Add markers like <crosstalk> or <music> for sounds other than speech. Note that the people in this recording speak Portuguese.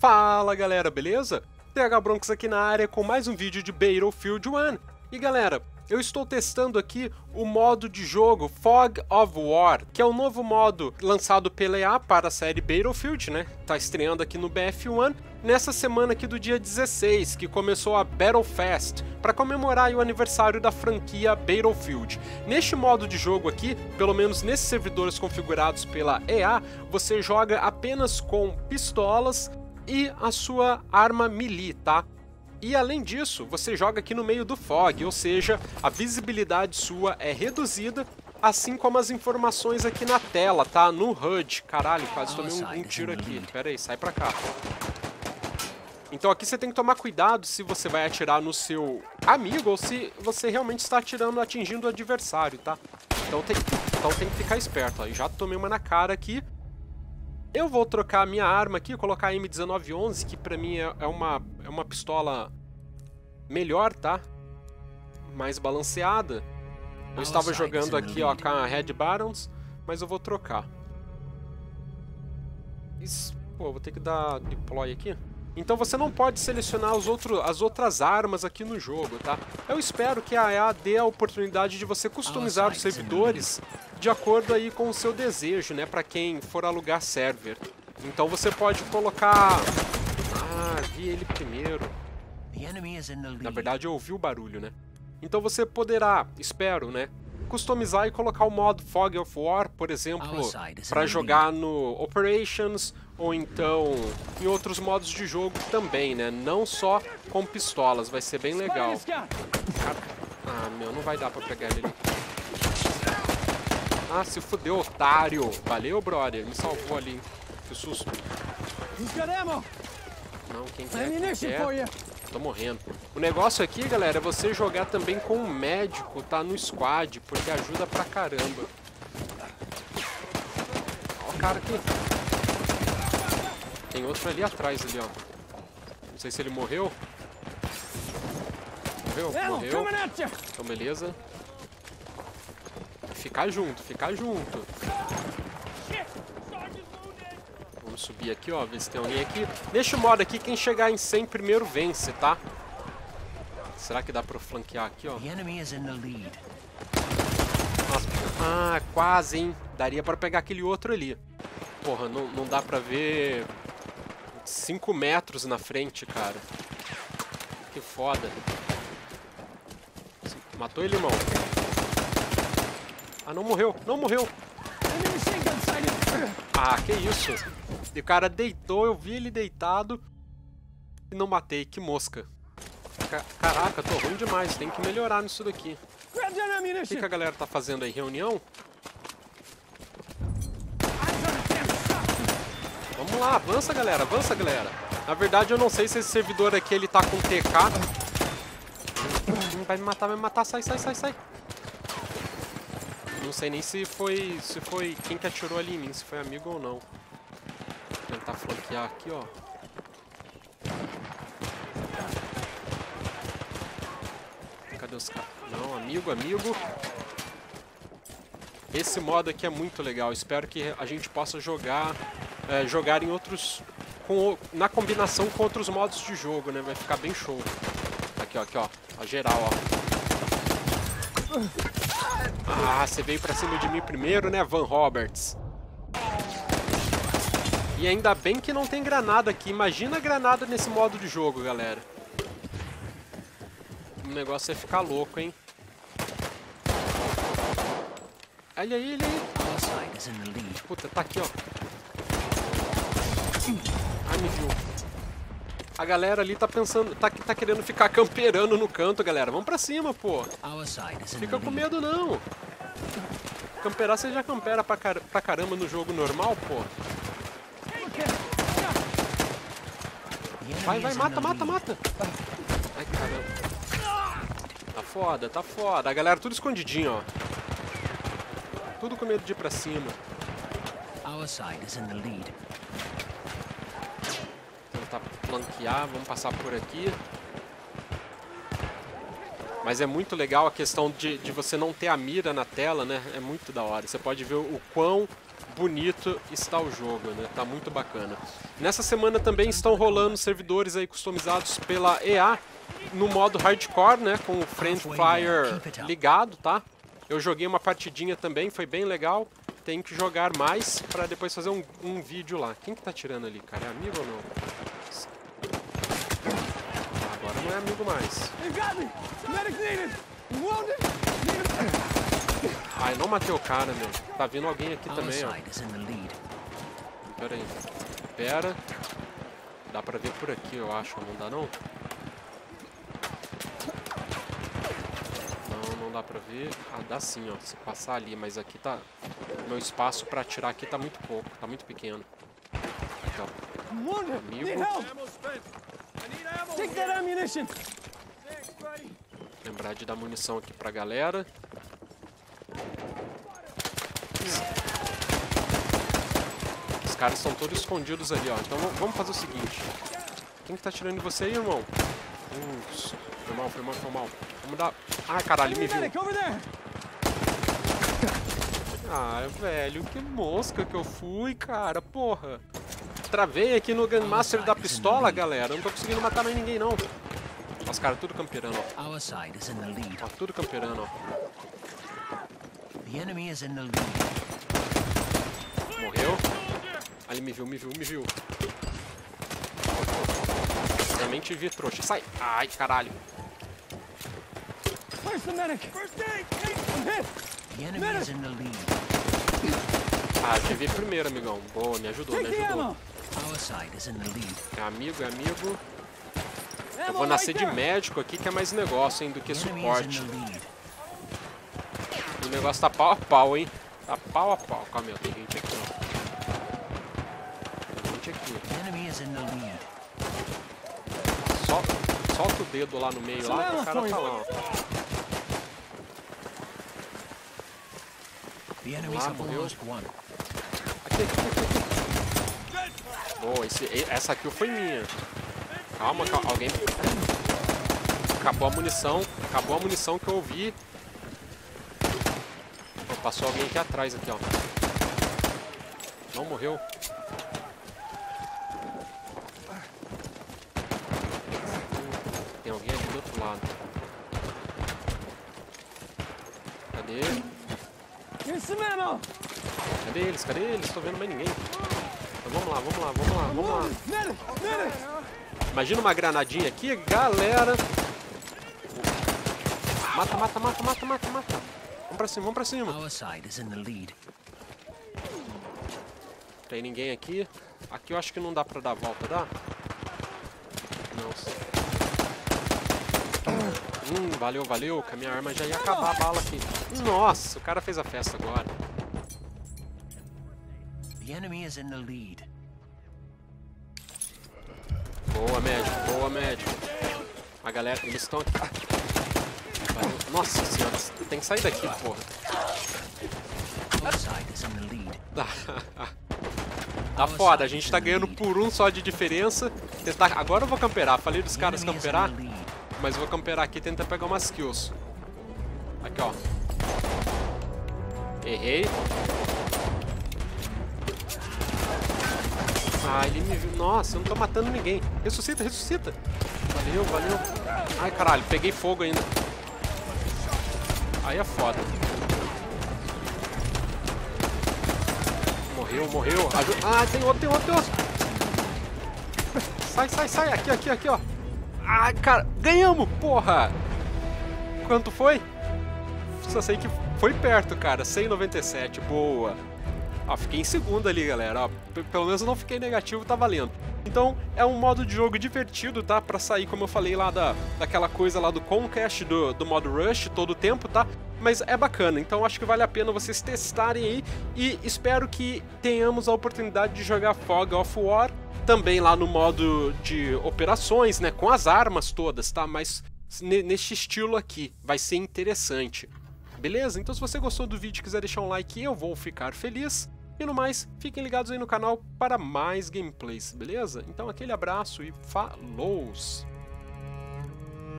Fala galera, beleza? TH Broncos aqui na área com mais um vídeo de Battlefield 1. E galera, eu estou testando aqui o modo de jogo Fog of War, que é o novo modo lançado pela EA para a série Battlefield, né? Tá estreando aqui no BF1 nessa semana aqui do dia 16, que começou a Battlefest, para comemorar o aniversário da franquia Battlefield. Neste modo de jogo aqui, pelo menos nesses servidores configurados pela EA, você joga apenas com pistolas e a sua arma melee, tá? E além disso, você joga aqui no meio do fog, ou seja, a visibilidade sua é reduzida, assim como as informações aqui na tela, tá? No HUD. Caralho, quase tomei um, um tiro aqui. Pera aí, sai pra cá. Então aqui você tem que tomar cuidado se você vai atirar no seu amigo ou se você realmente está atirando atingindo o adversário, tá? Então tem, então tem que ficar esperto. Ó. Já tomei uma na cara aqui. Eu vou trocar a minha arma aqui, colocar a M1911, que pra mim é, é uma, é uma pistola melhor, tá? Mais balanceada. Eu estava jogando aqui ó, com a Red Barons, mas eu vou trocar. Isso, pô, vou ter que dar deploy aqui. Então você não pode selecionar os outro, as outras armas aqui no jogo, tá? Eu espero que a EA dê a oportunidade de você customizar os servidores de acordo aí com o seu desejo, né? Para quem for alugar server. Então você pode colocar... Ah, vi ele primeiro. Na verdade eu ouvi o barulho, né? Então você poderá, espero, né? Customizar e colocar o modo Fog of War, por exemplo, para jogar no Operations ou então em outros modos de jogo também, né? Não só com pistolas, vai ser bem legal. Ah, meu, não vai dar pra pegar ele ali. Ah, se fudeu, otário. Valeu, brother. Me salvou ali. Que susto. Não, quem quer, quem quer. Tô morrendo. O negócio aqui, galera, é você jogar também com um médico, tá? No squad, porque ajuda pra caramba. Ó o cara aqui. Tem outro ali atrás, ali, ó. Não sei se ele morreu. Morreu? Morreu. Então, beleza. Ficar junto, ficar junto. Vamos subir aqui, ó, ver se tem alguém aqui. Neste modo aqui, quem chegar em 100 primeiro vence, tá? Será que dá pra flanquear aqui, ó? Nossa, ah, quase, hein? Daria pra pegar aquele outro ali. Porra, não, não dá pra ver 5 metros na frente, cara. Que foda. Matou ele, irmão? Ah, não morreu. Não morreu. Ah, que isso. O cara deitou, eu vi ele deitado e não matei. Que mosca. Caraca, tô ruim demais. Tem que melhorar nisso daqui. O que, que a galera tá fazendo aí? Reunião? Vamos lá, avança, galera. Avança, galera. Na verdade, eu não sei se esse servidor aqui ele tá com TK. Vai me matar, vai me matar. Sai, sai, sai, sai. Não sei nem se foi, se foi quem que atirou ali em mim, se foi amigo ou não. Vou tentar flanquear aqui, ó. Cadê os caras? Não, amigo, amigo. Esse modo aqui é muito legal. Espero que a gente possa jogar, é, jogar em outros... Com, na combinação com outros modos de jogo, né? Vai ficar bem show. Aqui, ó, aqui, ó. A geral, ó. Ah, você veio pra cima de mim primeiro, né, Van Roberts? E ainda bem que não tem granada aqui. Imagina a granada nesse modo de jogo, galera. O negócio é ficar louco, hein? Olha aí, olha aí. Puta, tá aqui, ó. Ai, me viu. A galera ali tá pensando, tá, tá querendo ficar camperando no canto, galera. Vamos pra cima, pô. Fica com medo, não. Camperar, você já campera pra, car pra caramba no jogo normal, pô. Vai, vai, mata, mata, mata. Ai, caramba. Tá foda, tá foda. A galera tudo escondidinho, ó. Tudo com medo de ir pra cima. Our side is in the lead flanquear, vamos passar por aqui. Mas é muito legal a questão de, de você não ter a mira na tela, né? É muito da hora. Você pode ver o quão bonito está o jogo, né? Tá muito bacana. Nessa semana também estão rolando servidores aí customizados pela EA no modo hardcore, né? Com o Friend Fire ligado, tá? Eu joguei uma partidinha também, foi bem legal. Tem que jogar mais para depois fazer um, um, vídeo lá. Quem que tá tirando ali, cara? É amigo ou não? Não é amigo mais. Ai, não matei o cara, meu. Tá vindo alguém aqui também, ó. Pera aí. Pera. Dá pra ver por aqui, eu acho. Não dá, não? Não, não dá pra ver. Ah, dá sim, ó. Se passar ali, mas aqui tá... Meu espaço pra atirar aqui tá muito pouco. Tá muito pequeno. Aqui, ó. Amigo. Lembrar de dar munição aqui pra galera. Os caras estão todos escondidos ali, ó. Então vamos fazer o seguinte. Quem que tá tirando em você aí, irmão? Uh, foi mal, foi mal, foi mal. Vamos dar... Ai, caralho, me viu. Ah, velho, que mosca que eu fui, cara, porra. Travei aqui no Gunmaster da pistola, galera. Eu não tô conseguindo matar mais ninguém, não. Os caras tudo camperando, ó. Ó, tudo camperando, ó. Morreu. Ali me viu, me viu, me viu. Também te vi, trouxa. Sai! Ai, caralho. Ah, te vi primeiro, amigão. Boa, me ajudou, me ajudou. É amigo, é amigo. Eu vou nascer de médico aqui, que é mais negócio, hein, do que suporte. O negócio tá pau a pau, hein. Tá pau a pau. Calma aí, tem gente aqui, ó. Tem gente aqui. Sol, solta o dedo lá no meio, lá, que o cara tá lá, ó. Lá, morreu. Aqui, aqui, aqui, aqui. Boa, esse, essa aqui foi minha. Calma, calma, alguém... Acabou a munição, acabou a munição que eu ouvi. Passou alguém aqui atrás, aqui, ó. Não morreu. Tem alguém aqui do outro lado. Cadê? Cadê eles? Cadê eles? Tô vendo mais ninguém. Então vamos lá, vamos lá, vamos lá, vamos lá. Imagina uma granadinha aqui, galera. Mata, mata, mata, mata, mata, mata. Vamos pra cima, vamos pra cima. Tem ninguém aqui. Aqui eu acho que não dá pra dar a volta, dá? Não. Hum, valeu, valeu. Que a minha arma já ia acabar a bala aqui. Nossa, o cara fez a festa agora. Boa, médico, boa, médico. A galera, eles estão aqui. Nossa senhora, tem que sair daqui, porra. tá foda, a gente tá ganhando por um só de diferença. Tentar... Agora eu vou camperar, falei dos caras camperar, mas vou camperar aqui e tentar pegar umas kills. Aqui, ó. Errei. Ah, ele me viu. Nossa, eu não tô matando ninguém. Ressuscita, ressuscita. Valeu, valeu. Ai, caralho, peguei fogo ainda. Aí é foda. Morreu, morreu. Aju ah, tem outro, tem outro, tem outro. <laughs> Sai, sai, sai. Aqui, aqui, aqui, ó. Ai, cara. Ganhamos, porra. Quanto foi? Só sei que foi perto, cara. 197. Boa. Ó, fiquei em segundo ali, galera. Ó, pelo menos eu não fiquei negativo, tá valendo. Então, é um modo de jogo divertido, tá? Pra sair, como eu falei lá, da, daquela coisa lá do Conquest, do, do modo Rush, todo o tempo, tá? Mas é bacana, então acho que vale a pena vocês testarem aí e espero que tenhamos a oportunidade de jogar Fog of War também lá no modo de operações, né? Com as armas todas, tá? Mas neste estilo aqui, vai ser interessante. Beleza? Então se você gostou do vídeo e quiser deixar um like, eu vou ficar feliz. E no mais, fiquem ligados aí no canal para mais gameplays, beleza? Então aquele abraço e falou!